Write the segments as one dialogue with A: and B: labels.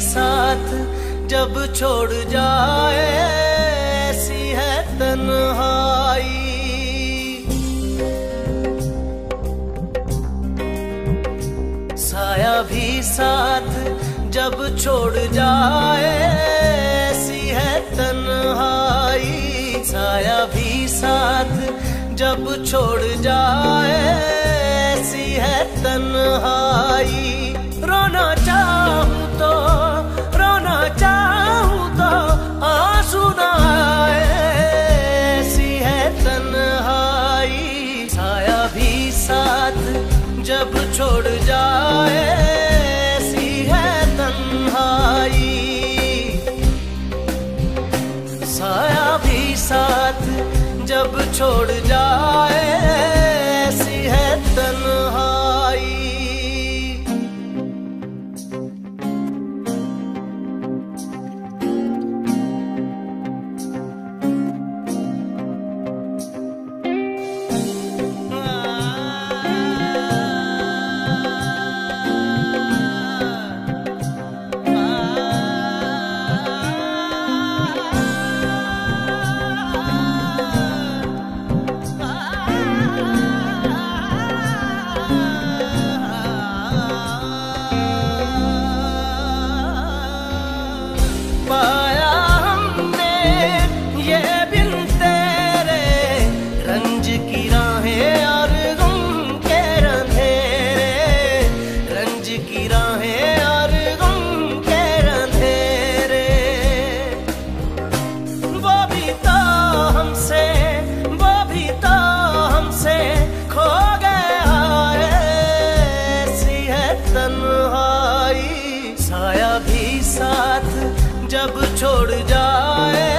A: साथ जब छोड़ जाए, ऐसी है तन्हाई। साया भी साथ जब छोड़ जाए, ऐसी है तन्हाई। साया भी साथ जब छोड़ जाए, ऐसी है तन्हाई। रोना चाहूँ तो चाहूँ तो आँसू ना ऐसी है तन्हाई। साया भी साथ जब छोड़ जाए, ऐसी है तन्हाई। साया भी साथ जब छोड़ जाए जाए।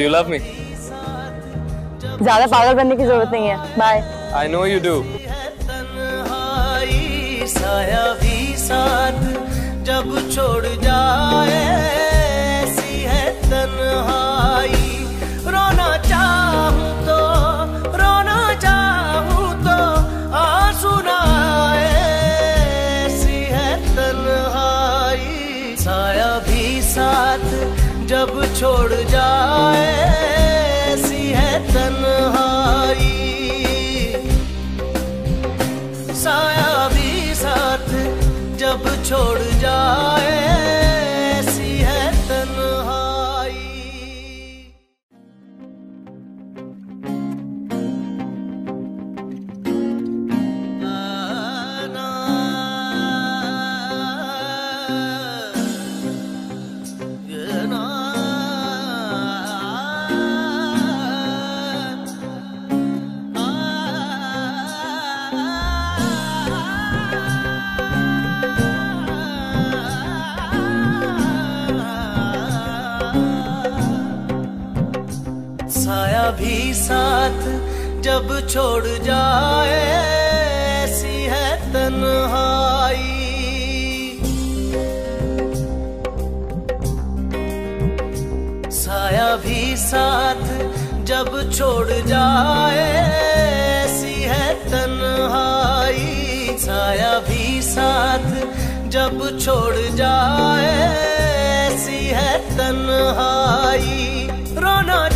B: Do you love me?
C: ज़्यादा पागल बनने की ज़रूरत नहीं है bye
B: I know you do.
A: है साया भी साथ जब छोड़ जाए जब छोड़ जाए ऐसी है तन्हाई। साया भी साथ जब छोड़ भी साथ जब छोड़ जाए, ऐसी है तन्हाई। साया भी साथ जब छोड़ जाए, ऐसी है तन्हाई। साया भी साथ जब छोड़ जाए, ऐसी है तन्हाई। रोना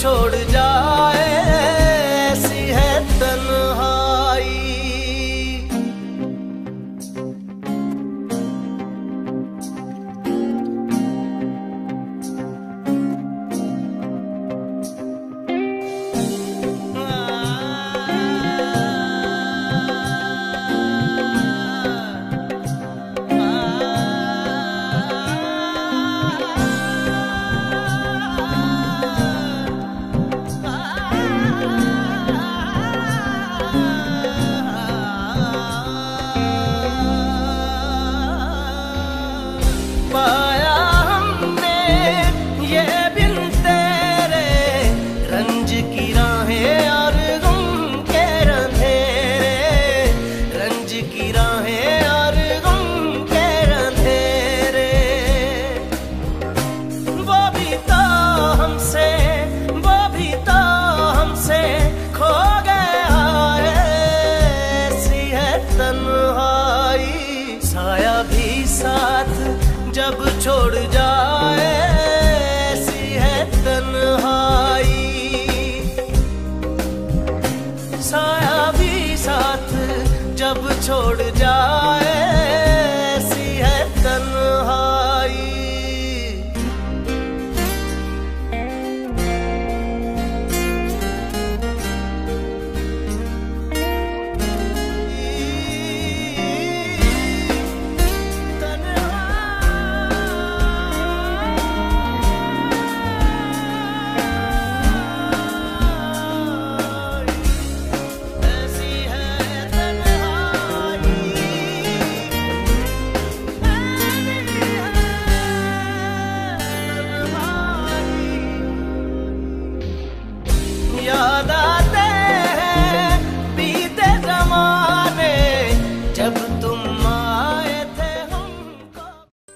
A: छोड़ जाए